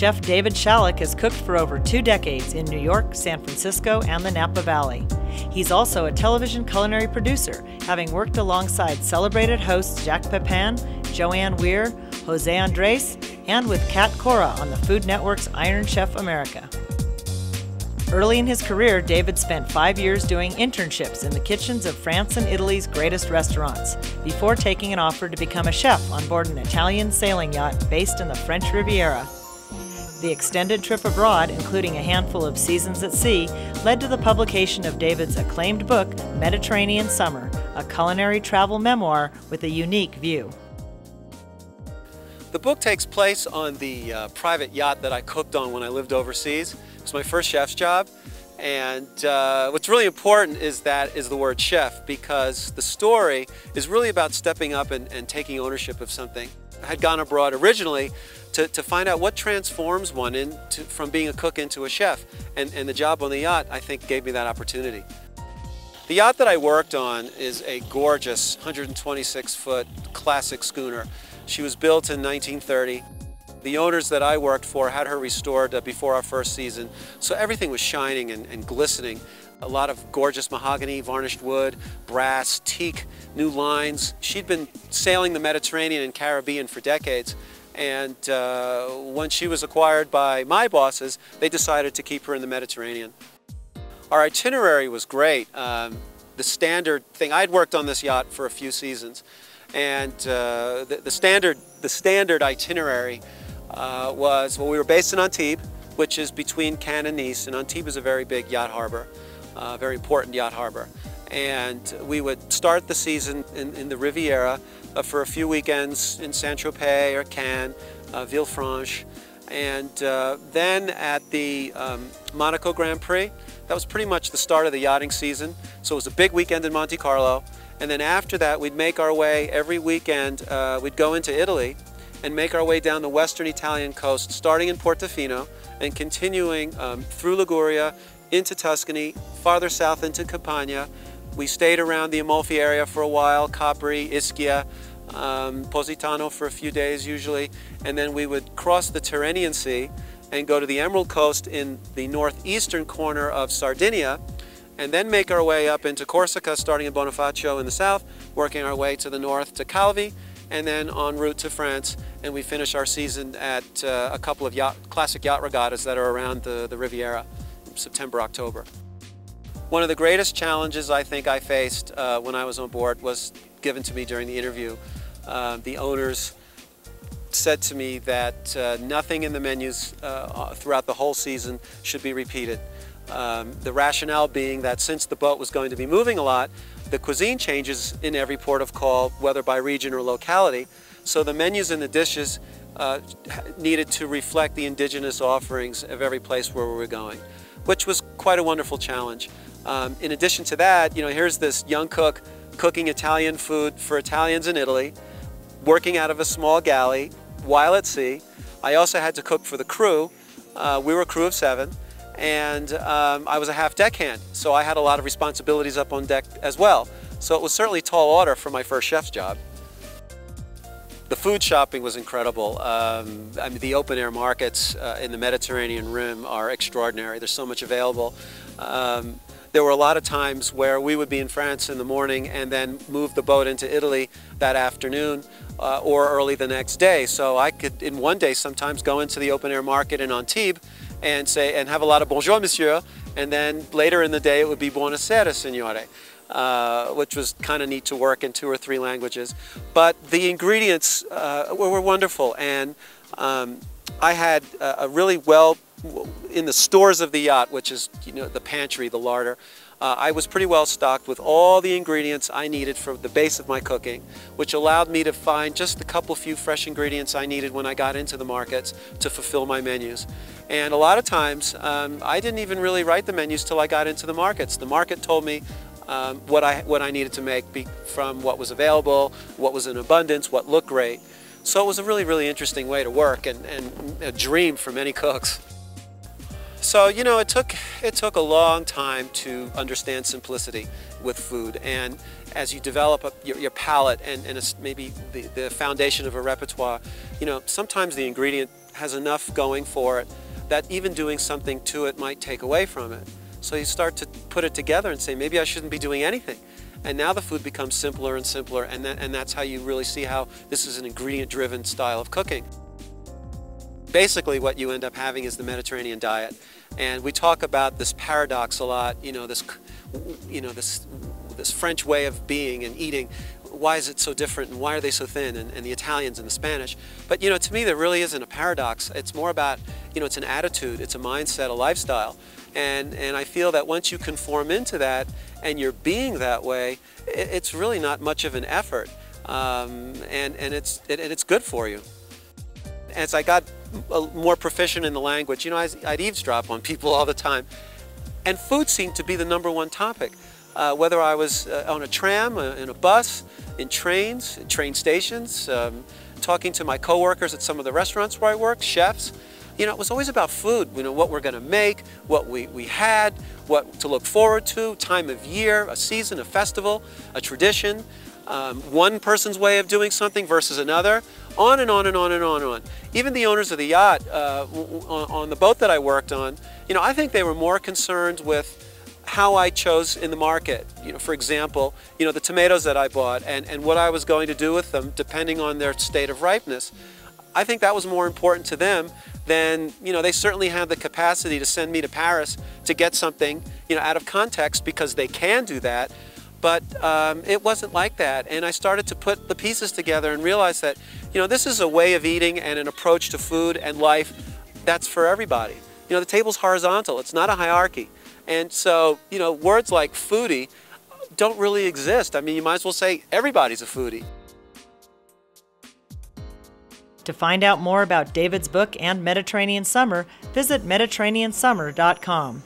Chef David Shalleck has cooked for over two decades in New York, San Francisco, and the Napa Valley. He's also a television culinary producer, having worked alongside celebrated hosts Jacques Pepin, Joanne Weir, Jose Andres, and with Cat Cora on the Food Network's Iron Chef America. Early in his career, David spent five years doing internships in the kitchens of France and Italy's greatest restaurants before taking an offer to become a chef on board an Italian sailing yacht based in the French Riviera. The extended trip abroad, including a handful of seasons at sea, led to the publication of David's acclaimed book, Mediterranean Summer, a culinary travel memoir with a unique view. The book takes place on the uh, private yacht that I cooked on when I lived overseas. It was my first chef's job. And uh, what's really important is that is the word chef because the story is really about stepping up and, and taking ownership of something. Had gone abroad originally to, to find out what transforms one into, from being a cook into a chef. And, and the job on the yacht, I think, gave me that opportunity. The yacht that I worked on is a gorgeous 126 foot classic schooner. She was built in 1930. The owners that I worked for had her restored uh, before our first season, so everything was shining and, and glistening. A lot of gorgeous mahogany, varnished wood, brass, teak, new lines. She'd been sailing the Mediterranean and Caribbean for decades, and uh, when she was acquired by my bosses, they decided to keep her in the Mediterranean. Our itinerary was great. Um, the standard thing, I'd worked on this yacht for a few seasons, and uh, the, the, standard, the standard itinerary uh, was, well, we were based in Antibes, which is between Cannes and Nice, and Antibes is a very big yacht harbor, uh, very important yacht harbor. And we would start the season in, in the Riviera uh, for a few weekends in Saint-Tropez or Cannes, uh, Villefranche, and uh, then at the um, Monaco Grand Prix, that was pretty much the start of the yachting season. So it was a big weekend in Monte Carlo. And then after that, we'd make our way every weekend, uh, we'd go into Italy and make our way down the western Italian coast, starting in Portofino and continuing um, through Liguria into Tuscany, farther south into Campania. We stayed around the Amalfi area for a while, Capri, Ischia, um, Positano for a few days usually, and then we would cross the Tyrrhenian Sea and go to the Emerald Coast in the northeastern corner of Sardinia and then make our way up into Corsica, starting in Bonifacio in the south, working our way to the north to Calvi, and then en route to France. And we finish our season at uh, a couple of yacht, classic yacht regattas that are around the, the Riviera, September, October. One of the greatest challenges I think I faced uh, when I was on board was given to me during the interview. Uh, the owners said to me that uh, nothing in the menus uh, throughout the whole season should be repeated. Um, the rationale being that since the boat was going to be moving a lot, the cuisine changes in every port of call, whether by region or locality. So the menus and the dishes uh, needed to reflect the indigenous offerings of every place where we were going, which was quite a wonderful challenge. Um, in addition to that, you know, here's this young cook cooking Italian food for Italians in Italy, working out of a small galley while at sea. I also had to cook for the crew. Uh, we were a crew of seven and um, I was a half deckhand, so I had a lot of responsibilities up on deck as well. So it was certainly tall order for my first chef's job. The food shopping was incredible. Um, I mean, the open air markets uh, in the Mediterranean Rim are extraordinary. There's so much available. Um, there were a lot of times where we would be in France in the morning and then move the boat into Italy that afternoon uh, or early the next day. So I could, in one day, sometimes go into the open air market in Antibes and say and have a lot of bonjour monsieur and then later in the day it would be buonasera signore uh, which was kind of neat to work in two or three languages but the ingredients uh, were, were, wonderful and um, I had a, really well in the stores of the yacht which is you know the pantry the larder uh, I was pretty well stocked with all the ingredients I needed for the base of my cooking, which allowed me to find just a couple few fresh ingredients I needed when I got into the markets to fulfill my menus. And a lot of times, um, I didn't even really write the menus till I got into the markets. The market told me um, what, I, what I needed to make be, from what was available, what was in abundance, what looked great. So it was a really, really interesting way to work and, and a dream for many cooks. So, you know, it took, it took a long time to understand simplicity with food. And as you develop a, your, your, palate and, and maybe the, the foundation of a repertoire, you know, sometimes the ingredient has enough going for it that even doing something to it might take away from it. So you start to put it together and say, maybe I shouldn't be doing anything. And now the food becomes simpler and simpler, and, that, and that's how you really see how this is an ingredient-driven style of cooking. Basically, what you end up having is the Mediterranean diet. And we talk about this paradox a lot, you know, this, you know, this, this French way of being and eating. Why is it so different and why are they so thin? And, and the Italians and the Spanish. But, you know, to me, there really isn't a paradox. It's more about, you know, it's an attitude, it's a mindset, a lifestyle. And, and I feel that once you conform into that and you're being that way, it, it's really not much of an effort. Um, and, and, it's, it, and it's good for you. As I got more proficient in the language, you know, I'd, I'd eavesdrop on people all the time. And food seemed to be the number one topic. Uh, whether I was uh, on a tram, uh, in a bus, in trains, in train stations, um, talking to my coworkers at some of the restaurants where I worked, chefs, you know, it was always about food, you know, what we're going to make, what we, we had, what to look forward to, time of year, a season, a festival, a tradition, um, one person's way of doing something versus another, on and on and on and on and on. Even the owners of the yacht uh, on the boat that I worked on, you know, I think they were more concerned with how I chose in the market. You know, for example, you know, the tomatoes that I bought and, and what I was going to do with them depending on their state of ripeness. I think that was more important to them then you know they certainly have the capacity to send me to Paris to get something you know out of context because they can do that. But um, it wasn't like that, and I started to put the pieces together and realize that you know this is a way of eating and an approach to food and life that's for everybody. You know the table's horizontal; it's not a hierarchy, and so you know words like foodie don't really exist. I mean, you might as well say everybody's a foodie. To find out more about David's book and Mediterranean Summer, visit MediterraneanSummer.com.